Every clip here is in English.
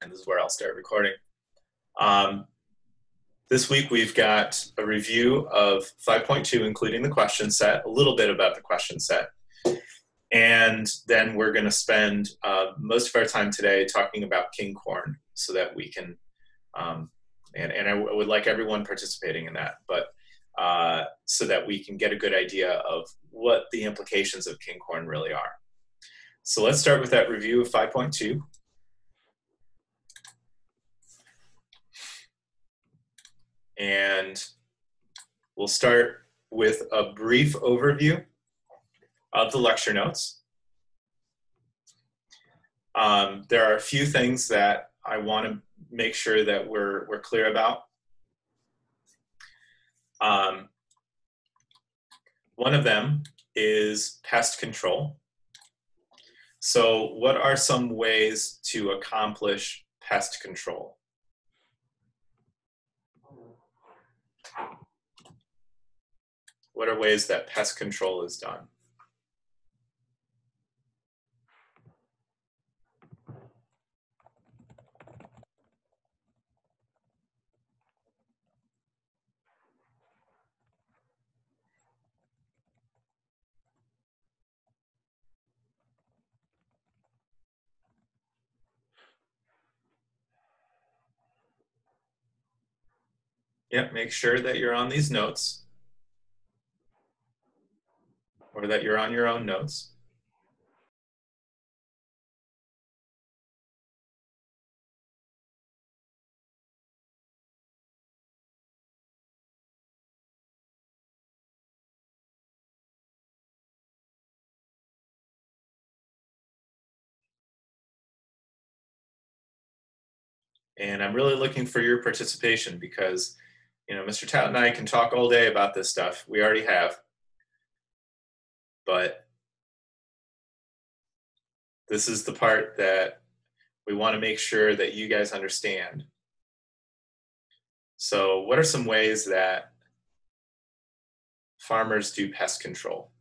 and this is where I'll start recording. Um, this week we've got a review of 5.2, including the question set, a little bit about the question set. And then we're going to spend uh, most of our time today talking about king corn so that we can, um, and, and I would like everyone participating in that, but uh, so that we can get a good idea of what the implications of king corn really are. So let's start with that review of 5.2. And we'll start with a brief overview of the lecture notes. Um, there are a few things that I want to make sure that we're, we're clear about. Um, one of them is pest control. So what are some ways to accomplish pest control? What are ways that pest control is done? Yep, make sure that you're on these notes or that you're on your own notes. And I'm really looking for your participation because you know, Mr. Tout and I can talk all day about this stuff. We already have. But this is the part that we want to make sure that you guys understand. So what are some ways that farmers do pest control?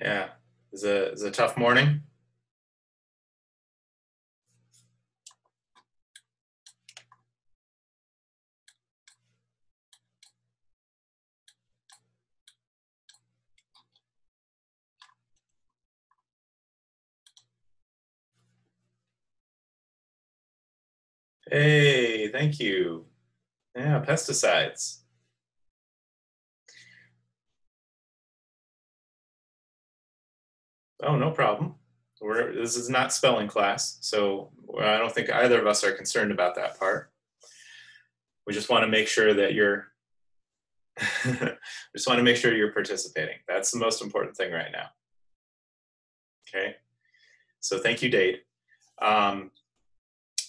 Yeah, it's a it's a tough morning. Hey, thank you. Yeah, pesticides. Oh, no problem. We're, this is not spelling class, so I don't think either of us are concerned about that part. We just want to make sure that you're, just want to make sure you're participating. That's the most important thing right now. Okay, so thank you, Dade. Um,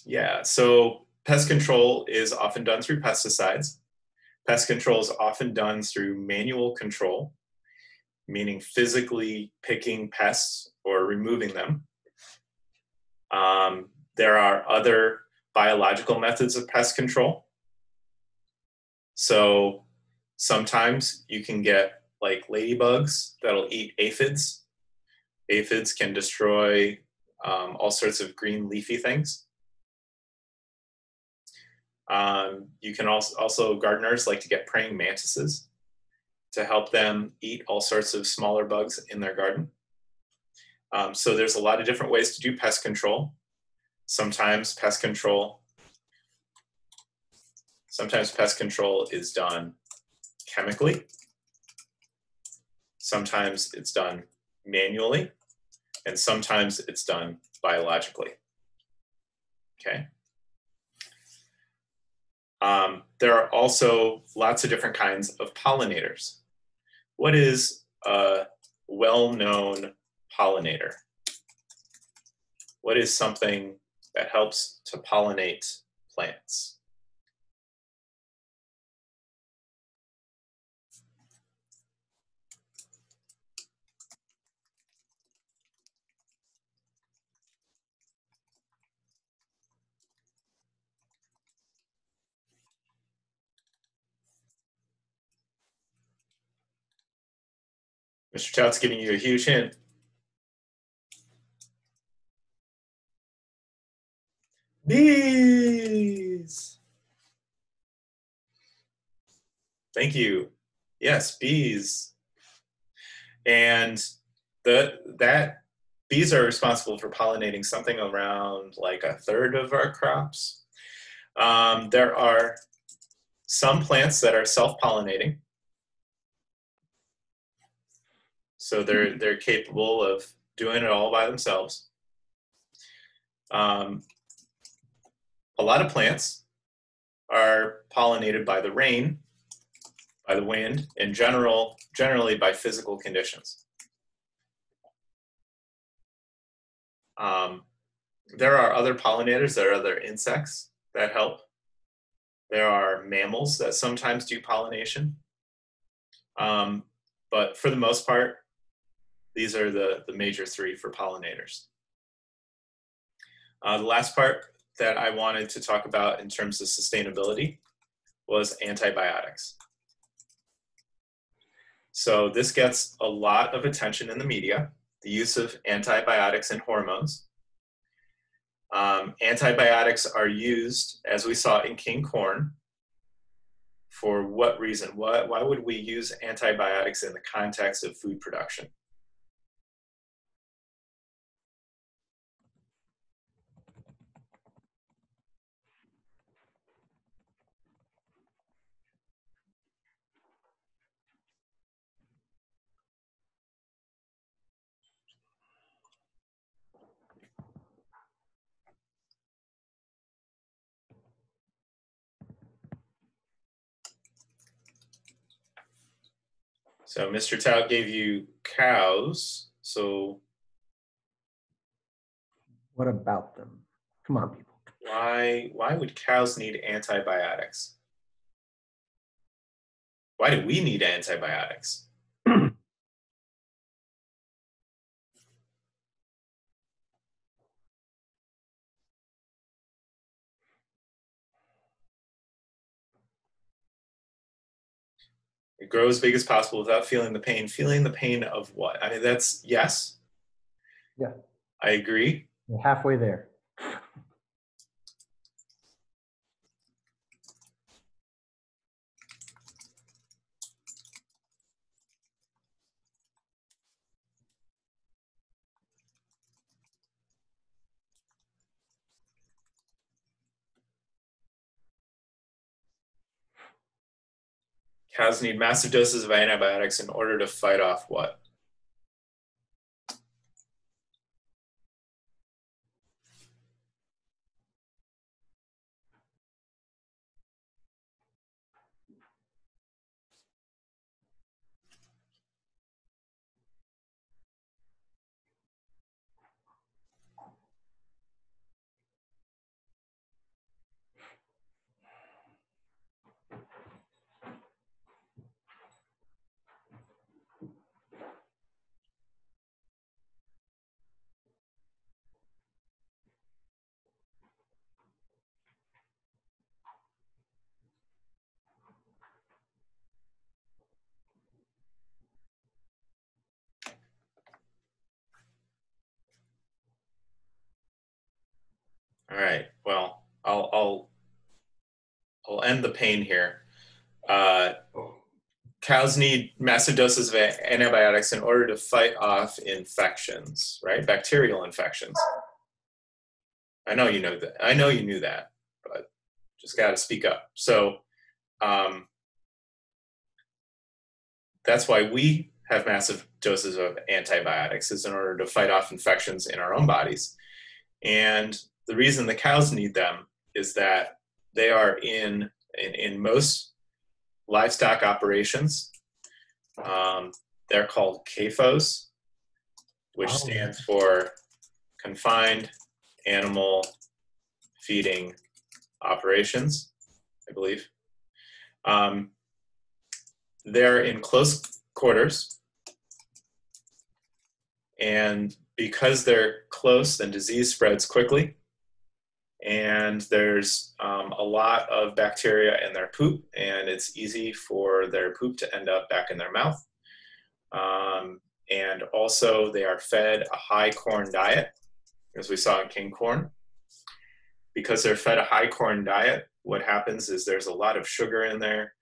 yeah, so pest control is often done through pesticides. Pest control is often done through manual control meaning physically picking pests or removing them. Um, there are other biological methods of pest control. So sometimes you can get like ladybugs that'll eat aphids. Aphids can destroy um, all sorts of green leafy things. Um, you can also, also, gardeners like to get praying mantises to help them eat all sorts of smaller bugs in their garden. Um, so there's a lot of different ways to do pest control. Sometimes pest control, sometimes pest control is done chemically. Sometimes it's done manually, and sometimes it's done biologically. Okay. Um, there are also lots of different kinds of pollinators. What is a well-known pollinator? What is something that helps to pollinate plants? Mr. Tout's giving you a huge hint. Bees. Thank you. Yes, bees. And the that bees are responsible for pollinating something around like a third of our crops. Um, there are some plants that are self-pollinating. So they're they're capable of doing it all by themselves. Um, a lot of plants are pollinated by the rain, by the wind, in general, generally by physical conditions. Um, there are other pollinators, there are other insects that help. There are mammals that sometimes do pollination. Um, but for the most part, these are the, the major three for pollinators. Uh, the last part that I wanted to talk about in terms of sustainability was antibiotics. So this gets a lot of attention in the media, the use of antibiotics and hormones. Um, antibiotics are used, as we saw in king corn, for what reason? Why, why would we use antibiotics in the context of food production? So Mr. Tout gave you cows. So what about them? Come on, people. Why why would cows need antibiotics? Why do we need antibiotics? Grow as big as possible without feeling the pain. Feeling the pain of what? I mean, that's yes. Yeah. I agree. We're halfway there. Cows need massive doses of antibiotics in order to fight off what? All right. Well, I'll I'll I'll end the pain here. Uh, cows need massive doses of antibiotics in order to fight off infections, right? Bacterial infections. I know you know that. I know you knew that, but just got to speak up. So um, that's why we have massive doses of antibiotics is in order to fight off infections in our own bodies. And the reason the cows need them is that they are in in, in most livestock operations. Um, they're called CAFOs, which oh. stands for Confined Animal Feeding Operations, I believe. Um, they're in close quarters, and because they're close, then disease spreads quickly and there's um, a lot of bacteria in their poop, and it's easy for their poop to end up back in their mouth. Um, and also, they are fed a high corn diet, as we saw in king corn. Because they're fed a high corn diet, what happens is there's a lot of sugar in there,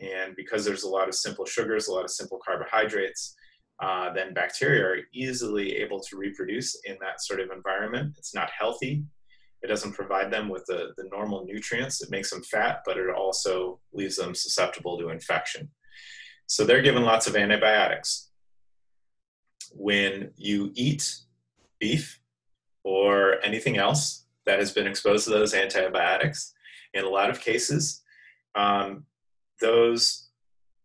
and because there's a lot of simple sugars, a lot of simple carbohydrates, uh, then bacteria are easily able to reproduce in that sort of environment. It's not healthy it doesn't provide them with the, the normal nutrients. It makes them fat, but it also leaves them susceptible to infection. So they're given lots of antibiotics. When you eat beef or anything else that has been exposed to those antibiotics, in a lot of cases, um, those,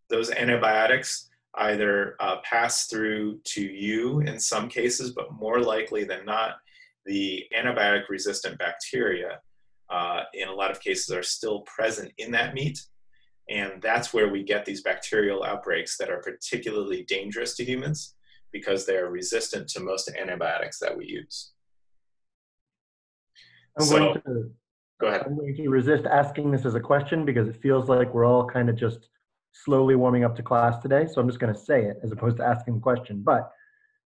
those antibiotics either uh, pass through to you in some cases, but more likely than not, the antibiotic resistant bacteria uh, in a lot of cases are still present in that meat. And that's where we get these bacterial outbreaks that are particularly dangerous to humans because they are resistant to most antibiotics that we use. I'm so, going to, go ahead. I'm going to resist asking this as a question because it feels like we're all kind of just slowly warming up to class today. So I'm just going to say it as opposed to asking the question. But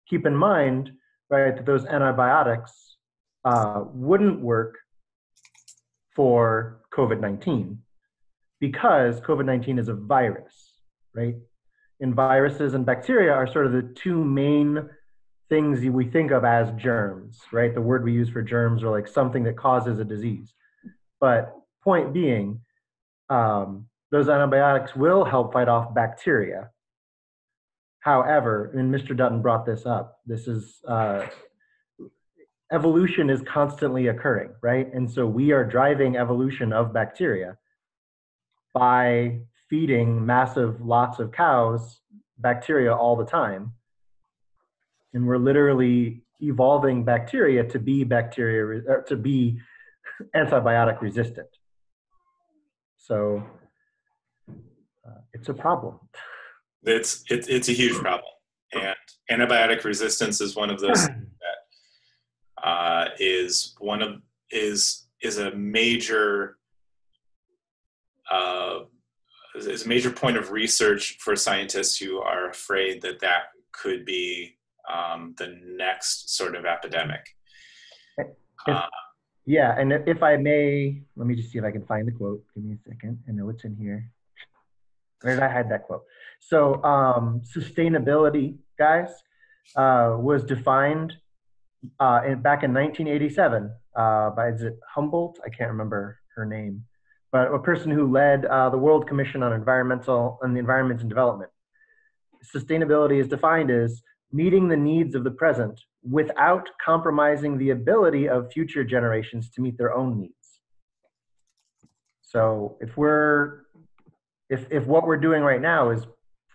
keep in mind right, that those antibiotics uh, wouldn't work for COVID 19 because COVID 19 is a virus, right? And viruses and bacteria are sort of the two main things we think of as germs, right? The word we use for germs are like something that causes a disease. But point being, um, those antibiotics will help fight off bacteria, However, and Mr. Dutton brought this up, this is uh, evolution is constantly occurring, right? And so we are driving evolution of bacteria by feeding massive lots of cows bacteria all the time. And we're literally evolving bacteria to be bacteria, to be antibiotic resistant. So uh, it's a problem. It's it, it's a huge problem, and antibiotic resistance is one of those that uh, is one of is is a major uh, is a major point of research for scientists who are afraid that that could be um, the next sort of epidemic. If, uh, yeah, and if I may, let me just see if I can find the quote. Give me a second. I know it's in here. Where did I hide that quote? So um, sustainability, guys, uh, was defined uh, in, back in 1987 uh, by is it Humboldt? I can't remember her name, but a person who led uh, the World Commission on Environmental and the Environment and Development. Sustainability is defined as meeting the needs of the present without compromising the ability of future generations to meet their own needs. So if we're if if what we're doing right now is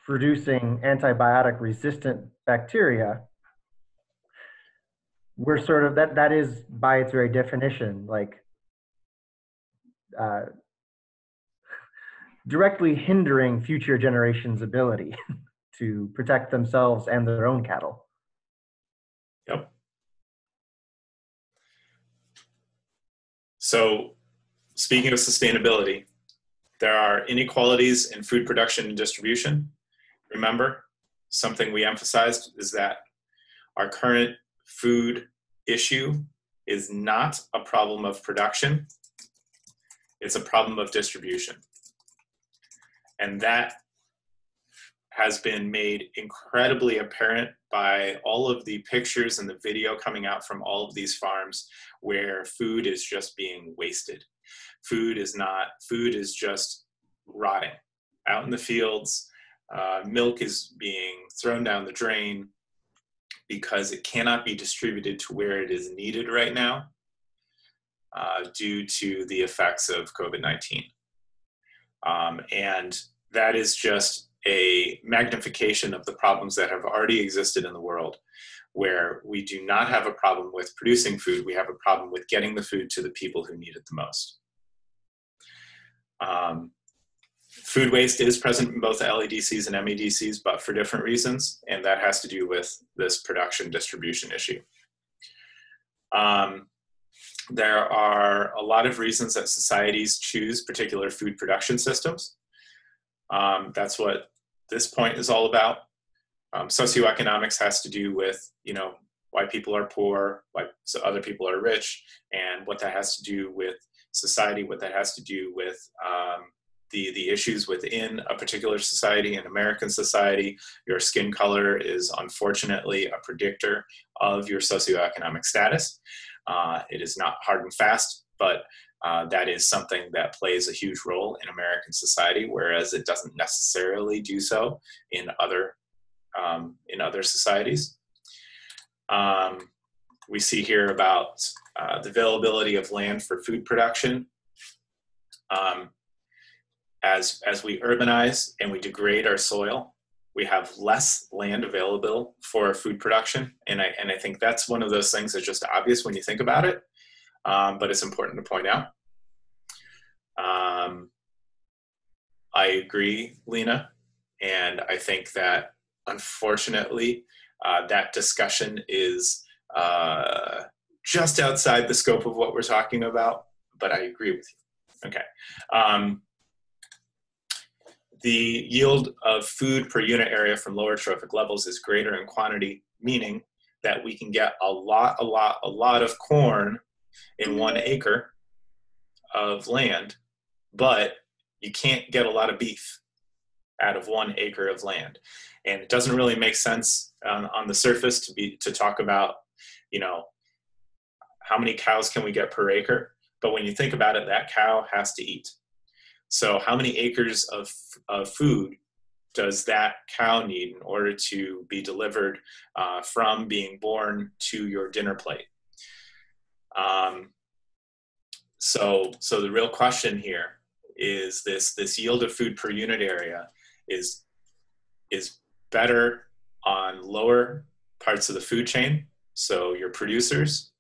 producing antibiotic resistant bacteria we're sort of that that is by its very definition like uh, directly hindering future generations ability to protect themselves and their own cattle. Yep. So speaking of sustainability there are inequalities in food production and distribution remember, something we emphasized is that our current food issue is not a problem of production, it's a problem of distribution. And that has been made incredibly apparent by all of the pictures and the video coming out from all of these farms where food is just being wasted. Food is not, food is just rotting out in the fields. Uh, milk is being thrown down the drain because it cannot be distributed to where it is needed right now uh, due to the effects of COVID 19. Um, and that is just a magnification of the problems that have already existed in the world, where we do not have a problem with producing food, we have a problem with getting the food to the people who need it the most. Um, food waste is present in both LEDCs and MEDCs, but for different reasons, and that has to do with this production distribution issue. Um, there are a lot of reasons that societies choose particular food production systems. Um, that's what this point is all about. Um, socioeconomics has to do with, you know, why people are poor, why so other people are rich, and what that has to do with society, what that has to do with um, the, the issues within a particular society, an American society. Your skin color is unfortunately a predictor of your socioeconomic status. Uh, it is not hard and fast, but uh, that is something that plays a huge role in American society, whereas it doesn't necessarily do so in other um, in other societies. Um, we see here about uh, the availability of land for food production. Um, as as we urbanize and we degrade our soil, we have less land available for food production, and I and I think that's one of those things that's just obvious when you think about it, um, but it's important to point out. Um, I agree, Lena, and I think that unfortunately uh, that discussion is uh, just outside the scope of what we're talking about, but I agree with you. Okay. Um, the yield of food per unit area from lower trophic levels is greater in quantity, meaning that we can get a lot, a lot, a lot of corn in one acre of land, but you can't get a lot of beef out of one acre of land. And it doesn't really make sense on, on the surface to be to talk about, you know, how many cows can we get per acre? But when you think about it, that cow has to eat. So, how many acres of, of food does that cow need in order to be delivered uh, from being born to your dinner plate? Um, so, so the real question here is this: this yield of food per unit area is is better on lower parts of the food chain. So your producers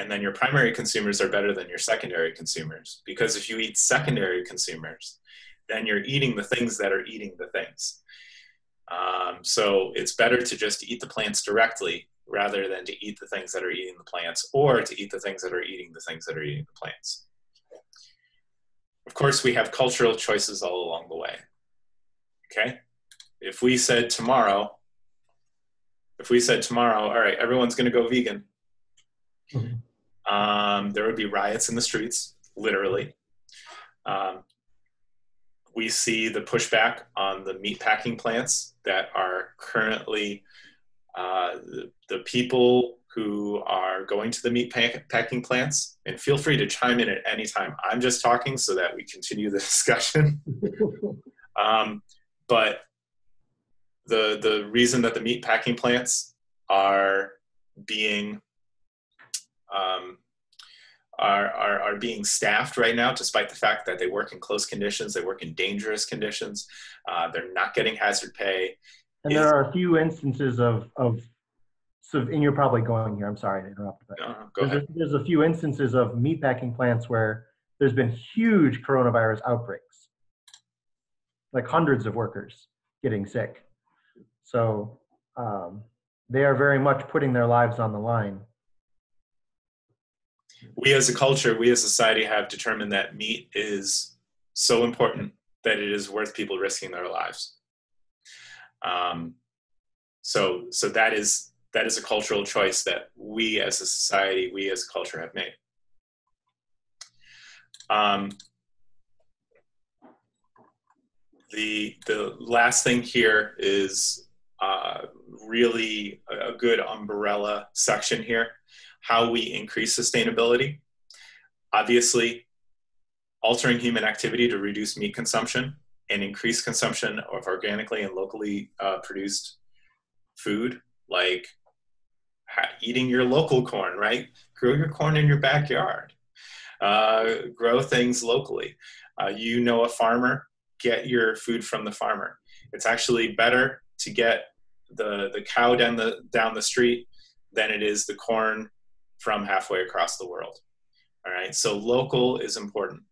and then your primary consumers are better than your secondary consumers because if you eat secondary consumers then you're eating the things that are eating the things. Um, so it's better to just eat the plants directly rather than to eat the things that are eating the plants or to eat the things that are eating the things that are eating the plants. Of course we have cultural choices all along the way. Okay? If we said tomorrow if we said tomorrow all right everyone's going to go vegan Mm-hmm. Um, there would be riots in the streets, literally. Um, we see the pushback on the meat packing plants that are currently uh, the, the, people who are going to the meat pack, packing plants. And feel free to chime in at any time. I'm just talking so that we continue the discussion. um, but the the reason that the meat packing plants are being um, are, are, are being staffed right now, despite the fact that they work in close conditions, they work in dangerous conditions, uh, they're not getting hazard pay. And there are a few instances of, of so, and you're probably going here, I'm sorry to interrupt, but go there's. A, there's a few instances of meatpacking plants where there's been huge coronavirus outbreaks, like hundreds of workers getting sick. So um, they are very much putting their lives on the line we as a culture, we as a society have determined that meat is so important that it is worth people risking their lives. Um, so, so that is that is a cultural choice that we as a society, we as a culture have made. Um, the, the last thing here is uh, really a good umbrella section here, how we increase sustainability. Obviously, altering human activity to reduce meat consumption and increase consumption of organically and locally uh, produced food, like eating your local corn, right? Grow your corn in your backyard. Uh, grow things locally. Uh, you know a farmer, get your food from the farmer. It's actually better to get the, the cow down the, down the street than it is the corn from halfway across the world. All right, so local is important.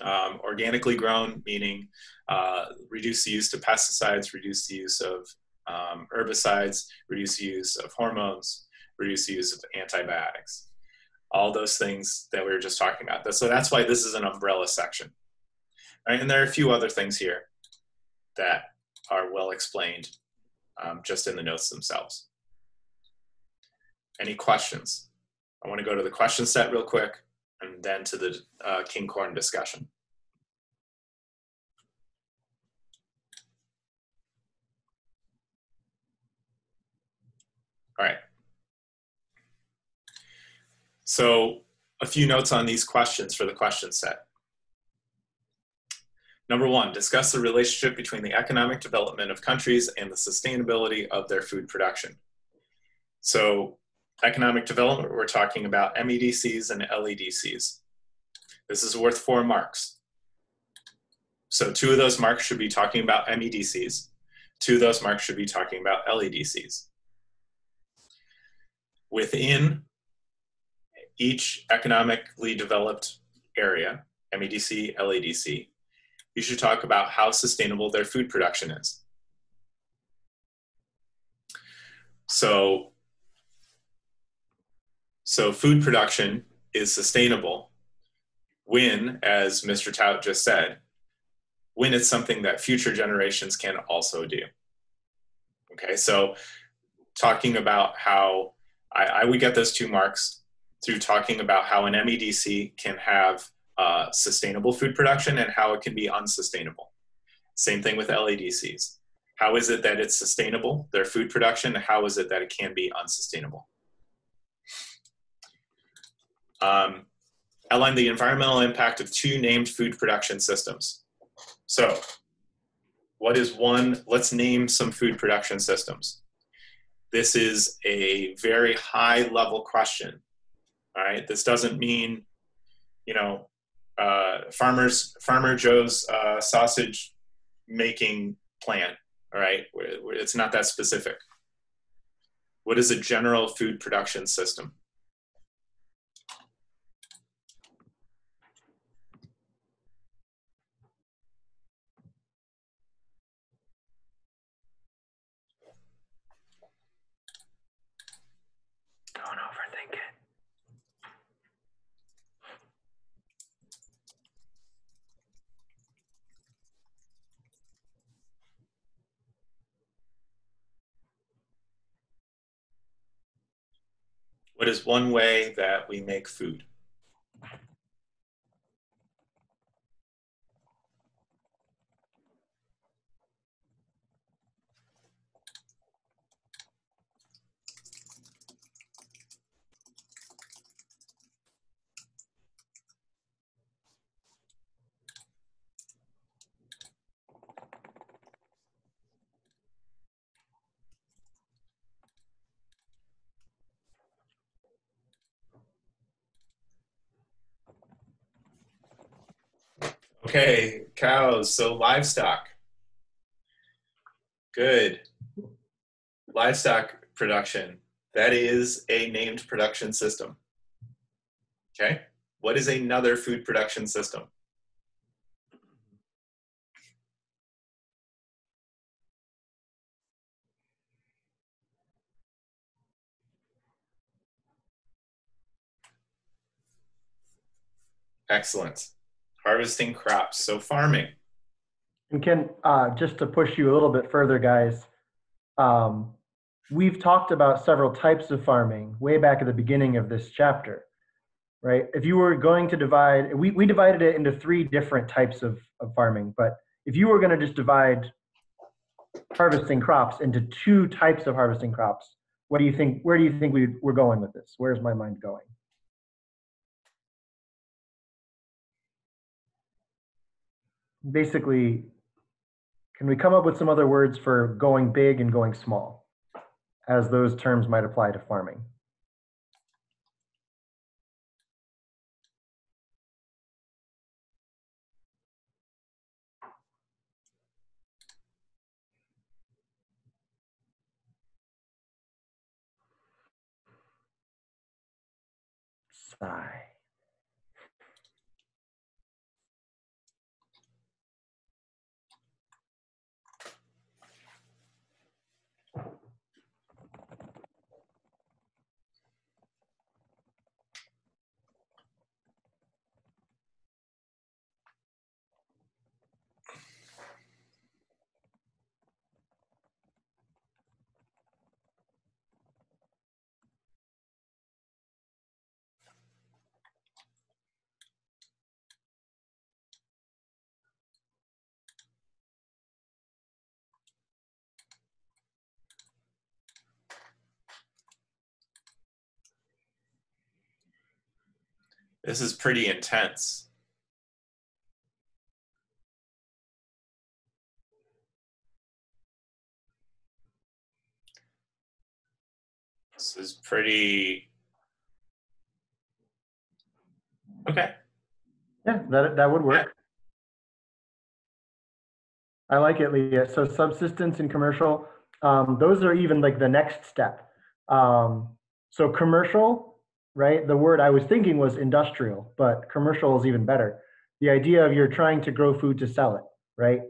Um, organically grown, meaning uh, reduce the use of pesticides, reduce the use of um, herbicides, reduce the use of hormones, reduce the use of antibiotics. All those things that we were just talking about. So that's why this is an umbrella section. And there are a few other things here that are well explained um, just in the notes themselves. Any questions? I want to go to the question set real quick and then to the uh, king corn discussion. All right. So a few notes on these questions for the question set. Number one, discuss the relationship between the economic development of countries and the sustainability of their food production. So economic development, we're talking about MEDCs and LEDCs. This is worth four marks. So two of those marks should be talking about MEDCs. Two of those marks should be talking about LEDCs. Within each economically developed area, MEDC, LEDC, you should talk about how sustainable their food production is. So so food production is sustainable when, as Mr. Tout just said, when it's something that future generations can also do. Okay, so talking about how I, I would get those two marks through talking about how an MEDC can have uh, sustainable food production and how it can be unsustainable. Same thing with LEDCs. How is it that it's sustainable, their food production? How is it that it can be unsustainable? Um, outline the environmental impact of two named food production systems. So, what is one? Let's name some food production systems. This is a very high level question. All right, this doesn't mean, you know, uh, farmers Farmer Joe's uh, sausage making plant. All right, it's not that specific. What is a general food production system? What is one way that we make food? Okay, cows. So livestock. Good. Livestock production. That is a named production system. Okay. What is another food production system? Excellent harvesting crops, so farming. And Ken, uh, just to push you a little bit further, guys, um, we've talked about several types of farming way back at the beginning of this chapter, right? If you were going to divide, we, we divided it into three different types of, of farming, but if you were going to just divide harvesting crops into two types of harvesting crops, what do you think, where do you think we, we're going with this? Where's my mind going? Basically, can we come up with some other words for going big and going small, as those terms might apply to farming? Sigh. This is pretty intense. This is pretty. Okay. Yeah, that, that would work. I like it, Leah. So subsistence and commercial, um, those are even like the next step. Um, so commercial, right? The word I was thinking was industrial, but commercial is even better. The idea of you're trying to grow food to sell it, right?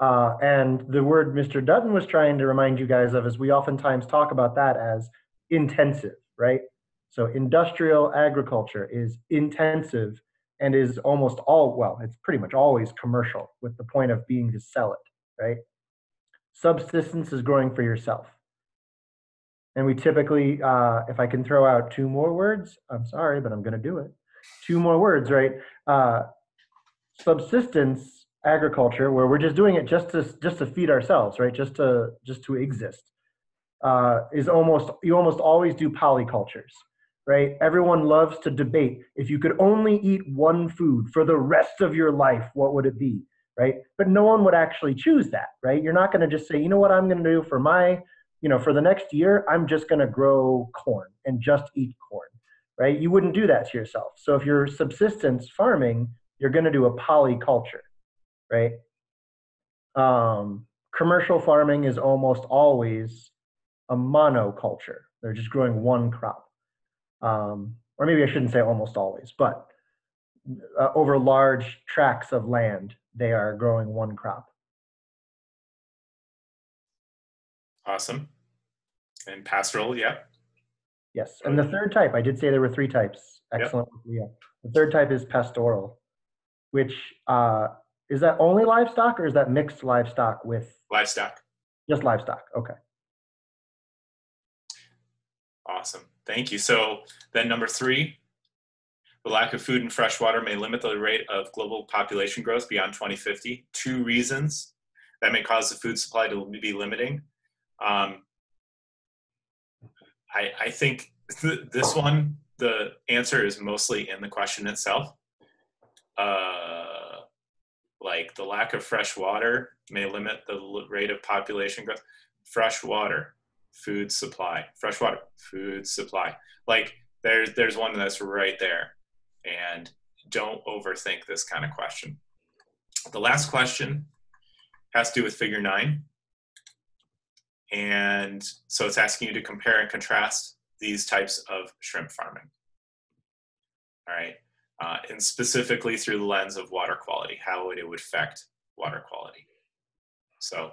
Uh, and the word Mr. Dutton was trying to remind you guys of is we oftentimes talk about that as intensive, right? So industrial agriculture is intensive and is almost all, well, it's pretty much always commercial with the point of being to sell it, right? Subsistence is growing for yourself. And we typically, uh, if I can throw out two more words, I'm sorry, but I'm going to do it. Two more words, right? Uh, subsistence agriculture, where we're just doing it just to just to feed ourselves, right? Just to just to exist, uh, is almost you almost always do polycultures, right? Everyone loves to debate. If you could only eat one food for the rest of your life, what would it be, right? But no one would actually choose that, right? You're not going to just say, you know what I'm going to do for my you know, for the next year, I'm just going to grow corn and just eat corn, right? You wouldn't do that to yourself. So if you're subsistence farming, you're going to do a polyculture, right? Um, commercial farming is almost always a monoculture. They're just growing one crop. Um, or maybe I shouldn't say almost always, but uh, over large tracts of land, they are growing one crop. Awesome. And pastoral, yeah. Yes. And the third type, I did say there were three types. Excellent. Yep. Yeah. The third type is pastoral, which uh, is that only livestock or is that mixed livestock with livestock? Just livestock. Okay. Awesome. Thank you. So then number three, the lack of food and fresh water may limit the rate of global population growth beyond 2050. Two reasons that may cause the food supply to be limiting. Um, I, I think th- this one, the answer is mostly in the question itself. Uh, like the lack of fresh water may limit the rate of population growth. Fresh water, food supply, fresh water, food supply. Like there's there's one that's right there, and don't overthink this kind of question. The last question has to do with figure nine. And so it's asking you to compare and contrast these types of shrimp farming. All right. Uh, and specifically through the lens of water quality, how would it would affect water quality. So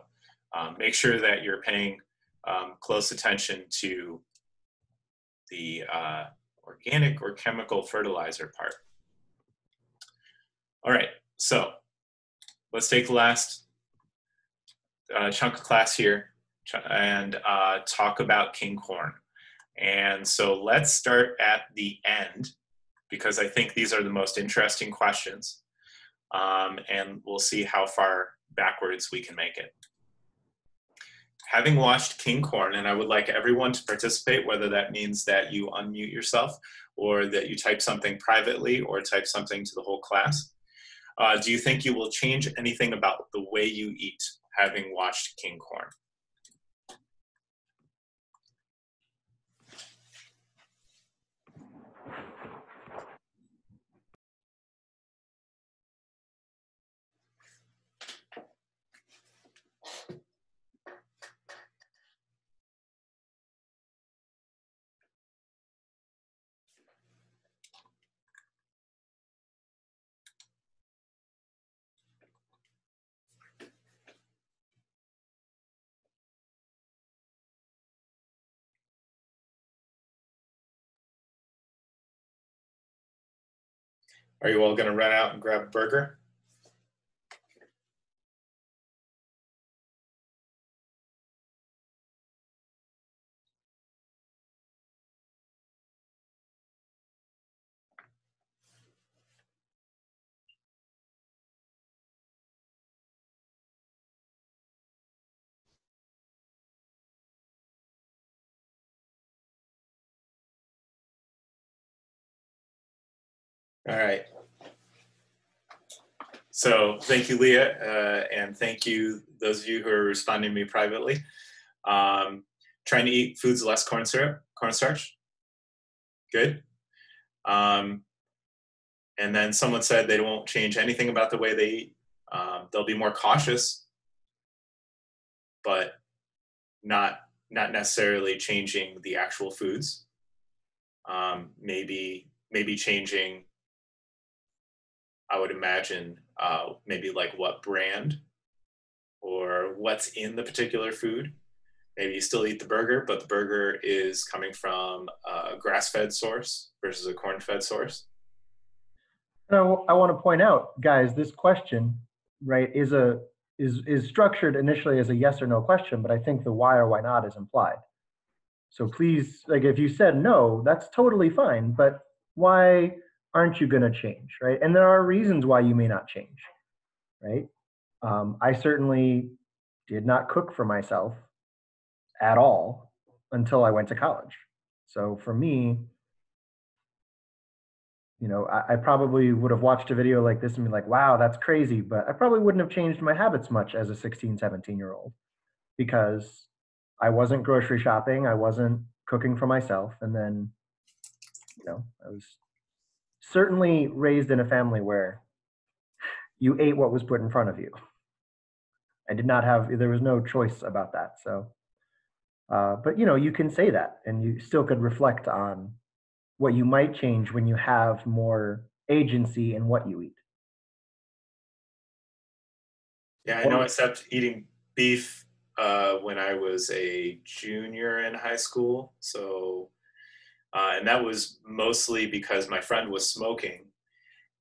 um, make sure that you're paying um, close attention to the uh, organic or chemical fertilizer part. All right, so let's take the last uh, chunk of class here and uh, talk about king corn. And so let's start at the end because I think these are the most interesting questions. Um, and we'll see how far backwards we can make it. Having watched King Corn, and I would like everyone to participate, whether that means that you unmute yourself or that you type something privately or type something to the whole class. Uh, do you think you will change anything about the way you eat having watched King Corn? Are you all going to run out and grab a burger? All right. So thank you, Leah, uh, and thank you, those of you who are responding to me privately. Um, trying to eat foods less corn syrup, cornstarch. Good. Um, and then someone said they won't change anything about the way they eat. Um, they'll be more cautious, but not not necessarily changing the actual foods. Um, maybe maybe changing I would imagine uh, maybe like what brand or what's in the particular food. Maybe you still eat the burger, but the burger is coming from a grass-fed source versus a corn-fed source. Now, I want to point out, guys, this question, right, is a is is structured initially as a yes or no question, but I think the why or why not is implied. So please, like, if you said no, that's totally fine. But why aren't you going to change, right? And there are reasons why you may not change, right? Um, I certainly did not cook for myself at all until I went to college. So for me, you know, I, I, probably would have watched a video like this and be like, wow, that's crazy. But I probably wouldn't have changed my habits much as a 16, 17 year old because I wasn't grocery shopping. I wasn't cooking for myself. And then, you know, I was certainly raised in a family where you ate what was put in front of you. I did not have, there was no choice about that. So, uh, but you know, you can say that and you still could reflect on what you might change when you have more agency in what you eat. Yeah, I know I stopped eating beef uh, when I was a junior in high school. So uh, and that was mostly because my friend was smoking.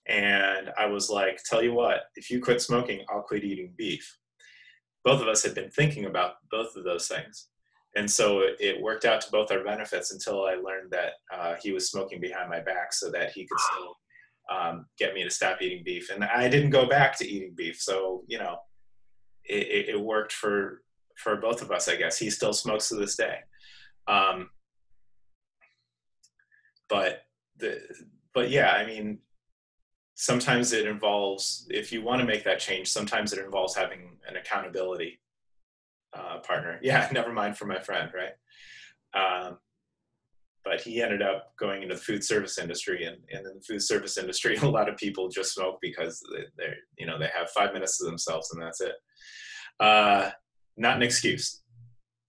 And I was like, tell you what, if you quit smoking, I'll quit eating beef. Both of us had been thinking about both of those things. And so it worked out to both our benefits until I learned that uh, he was smoking behind my back so that he could still um, get me to stop eating beef. And I didn't go back to eating beef. So, you know, it, it worked for, for both of us, I guess. He still smokes to this day. Um, but the but yeah i mean sometimes it involves if you want to make that change sometimes it involves having an accountability uh, partner. Yeah never mind for my friend right? Um, but he ended up going into the food service industry and, and in the food service industry a lot of people just smoke because they're you know they have five minutes to themselves and that's it. Uh, not an excuse.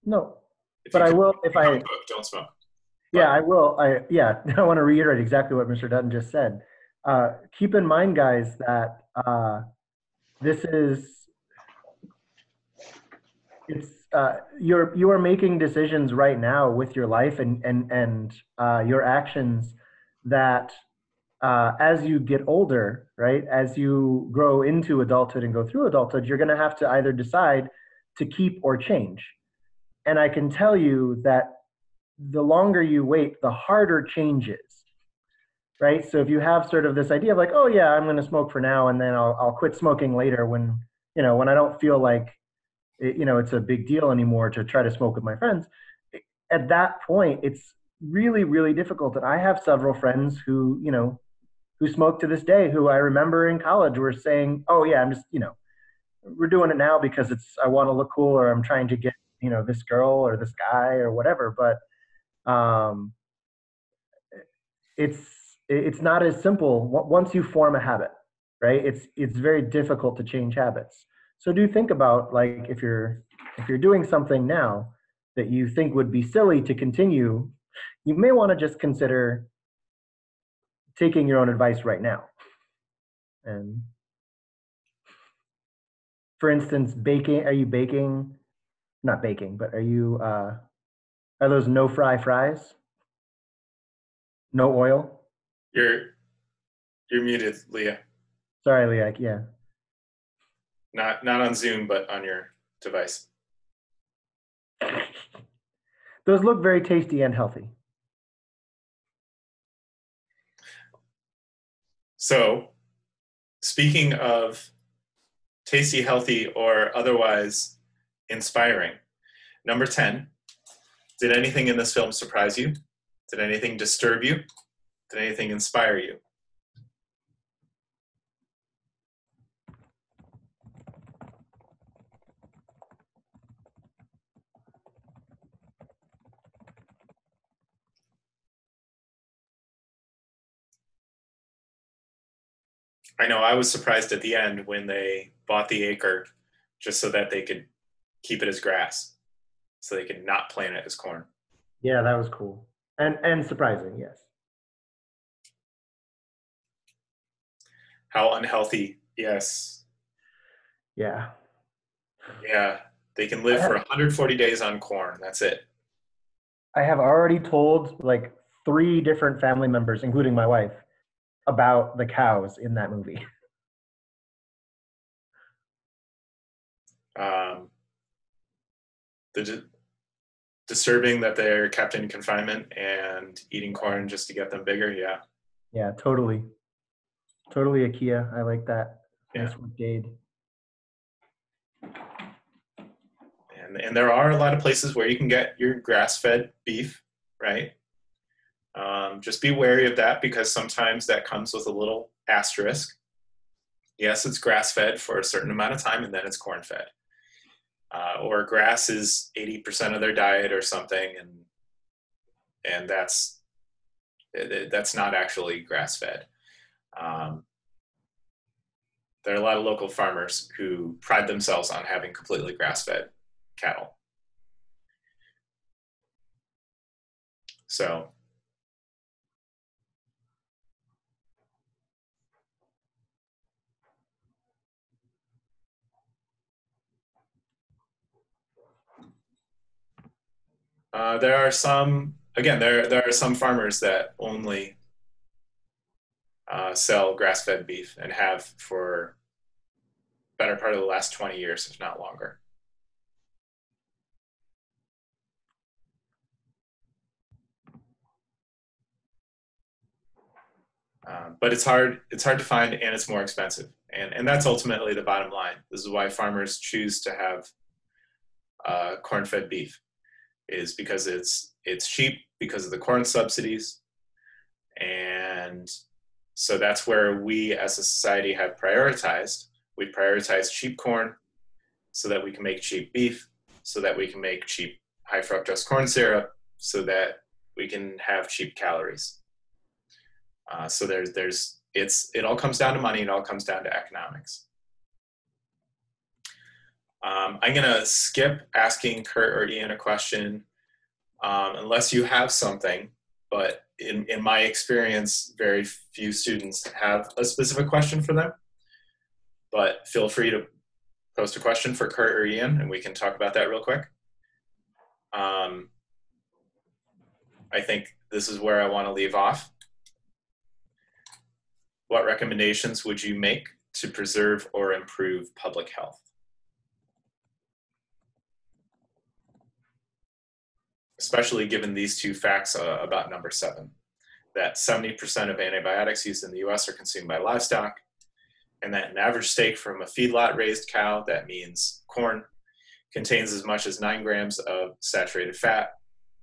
No. If but i will if i don't smoke yeah, I will. I yeah, I want to reiterate exactly what Mr. Dutton just said. Uh, keep in mind, guys, that uh, this is it's uh, you're you are making decisions right now with your life and and and uh, your actions that uh, as you get older, right, as you grow into adulthood and go through adulthood, you're going to have to either decide to keep or change. and I can tell you that the longer you wait, the harder change is. Right? So if you have sort of this idea of like, oh yeah, I'm going to smoke for now and then I'll, I'll quit smoking later when, you know, when I don't feel like, it, you know, it's a big deal anymore to try to smoke with my friends. At that point, it's really, really difficult. And I have several friends who, you know, who smoke to this day, who I remember in college were saying, oh yeah, I'm just, you know, we're doing it now because it's, I want to look cool or I'm trying to get, you know, this girl or this guy or whatever. But, um, it's it's not as simple once you form a habit right? It's it's very difficult to change habits. So do think about like if you're if you're doing something now that you think would be silly to continue you may want to just consider taking your own advice right now. And for instance baking are you baking? Not baking but are you uh are those no fry fries no oil? You're you're muted, Leah. Sorry, Leah. Yeah. Not not on Zoom, but on your device. Those look very tasty and healthy. So, speaking of tasty, healthy, or otherwise inspiring, number 10, did anything in this film surprise you? Did anything disturb you? Did anything inspire you? I know I was surprised at the end when they bought the acre just so that they could keep it as grass, so they could not plant it as corn. Yeah, that was cool. And and surprising yes. How unhealthy yes. Yeah. Yeah they can live have, for 140 days on corn that's it. I have already told like three different family members including my wife about the cows in that movie. Um the disturbing that they're kept in confinement and eating corn just to get them bigger. Yeah. Yeah, totally. Totally Akia. I like that. Yeah. Nice. And, and there are a lot of places where you can get your grass-fed beef, right? Um, just be wary of that because sometimes that comes with a little asterisk. Yes, it's grass-fed for a certain amount of time, and then it's corn-fed uh, or grass is 80% of their diet or something and and that's that's not actually grass fed. Um, there are a lot of local farmers who pride themselves on having completely grass fed cattle. So Uh, there are some, again, there, there are some farmers that only uh, sell grass-fed beef and have for better part of the last 20 years, if not longer. Um, but it's hard, it's hard to find and it's more expensive. And, and that's ultimately the bottom line. This is why farmers choose to have uh, corn-fed beef is because it's it's cheap because of the corn subsidies. And so that's where we as a society have prioritized. We prioritize cheap corn so that we can make cheap beef so that we can make cheap high fructose corn syrup so that we can have cheap calories. Uh, so there's there's it's it all comes down to money. It all comes down to economics um, I'm going to skip asking Kurt or Ian a question um, unless you have something. But in, in my experience, very few students have a specific question for them. But feel free to post a question for Kurt or Ian, and we can talk about that real quick. Um, I think this is where I want to leave off. What recommendations would you make to preserve or improve public health? Especially given these two facts uh, about number seven that 70% of antibiotics used in the US are consumed by livestock, and that an average steak from a feedlot raised cow, that means corn, contains as much as 9 grams of saturated fat.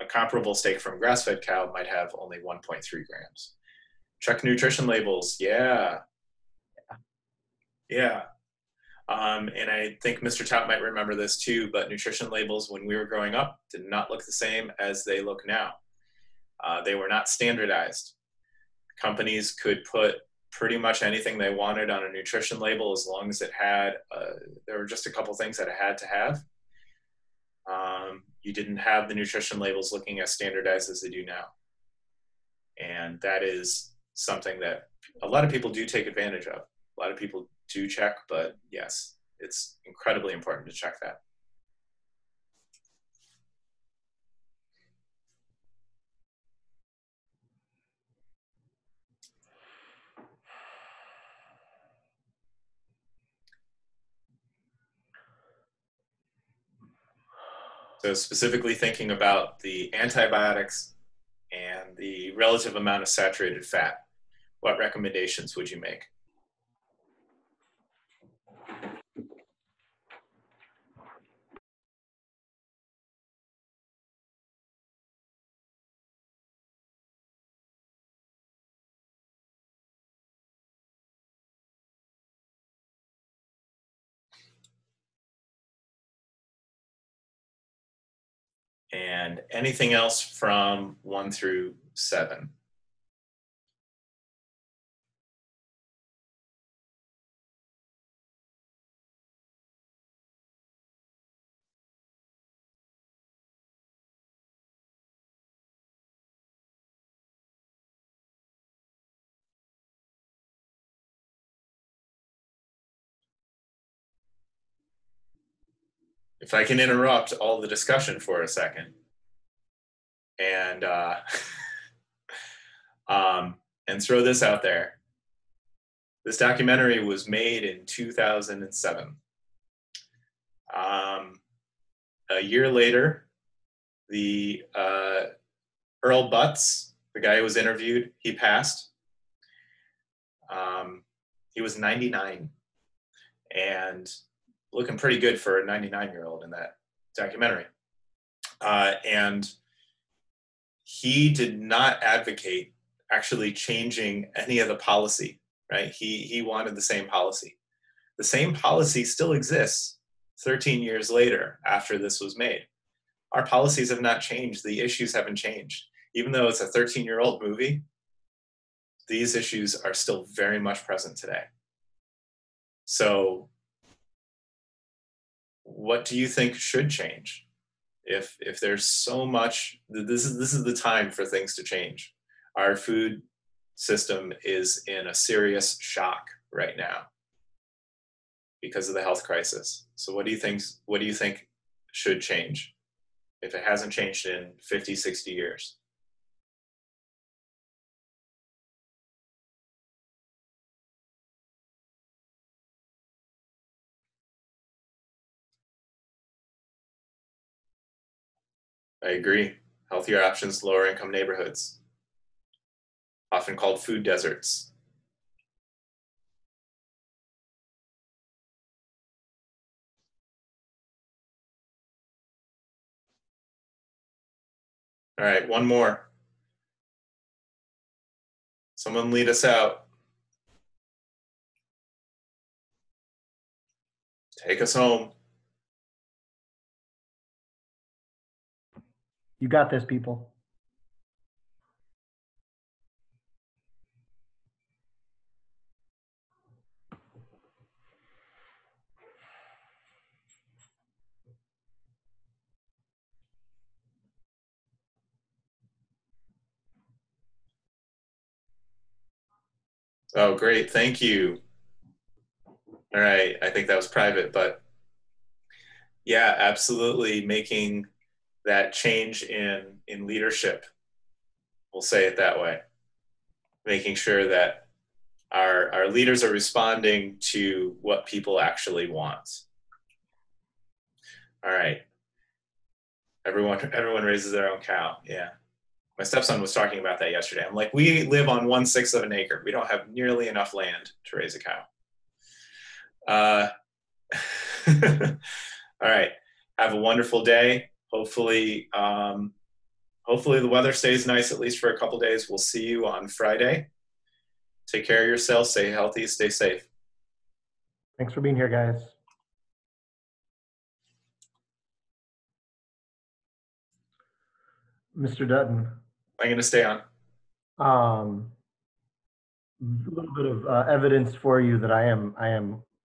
A comparable steak from grass fed cow might have only 1.3 grams. Check nutrition labels, yeah. Yeah. Um, and I think Mr. Tout might remember this too, but nutrition labels when we were growing up did not look the same as they look now. Uh, they were not standardized. Companies could put pretty much anything they wanted on a nutrition label as long as it had, uh, there were just a couple things that it had to have. Um, you didn't have the nutrition labels looking as standardized as they do now. And that is something that a lot of people do take advantage of. A lot of people do check, but yes, it's incredibly important to check that. So specifically thinking about the antibiotics and the relative amount of saturated fat, what recommendations would you make? And anything else from one through seven. If I can interrupt all the discussion for a second and uh, um, and throw this out there. This documentary was made in 2007. Um, a year later, the uh, Earl Butz, the guy who was interviewed, he passed. Um, he was 99 and looking pretty good for a 99 year old in that documentary. Uh, and he did not advocate actually changing any of the policy, right? He, he wanted the same policy. The same policy still exists 13 years later after this was made. Our policies have not changed, the issues haven't changed. Even though it's a 13 year old movie, these issues are still very much present today. So, what do you think should change? if if there's so much this is this is the time for things to change. Our food system is in a serious shock right now because of the health crisis. So what do you think what do you think should change? If it hasn't changed in 50 60 years I agree. Healthier options, lower income neighborhoods, often called food deserts. All right, one more. Someone lead us out. Take us home. You got this, people. Oh, great. Thank you. All right. I think that was private, but yeah, absolutely making that change in in leadership we'll say it that way making sure that our our leaders are responding to what people actually want all right Everyone, everyone raises their own cow. Yeah. My stepson was talking about that yesterday. I'm like, we live on one sixth of an acre. We don't have nearly enough land to raise a cow. Uh, all right. Have a wonderful day. Hopefully, um, hopefully the weather stays nice at least for a couple days. We'll see you on Friday. Take care of yourself. Stay healthy. Stay safe. Thanks for being here, guys. Mr. Dutton, I'm going to stay on. um, a little bit of uh, evidence for you that I am I am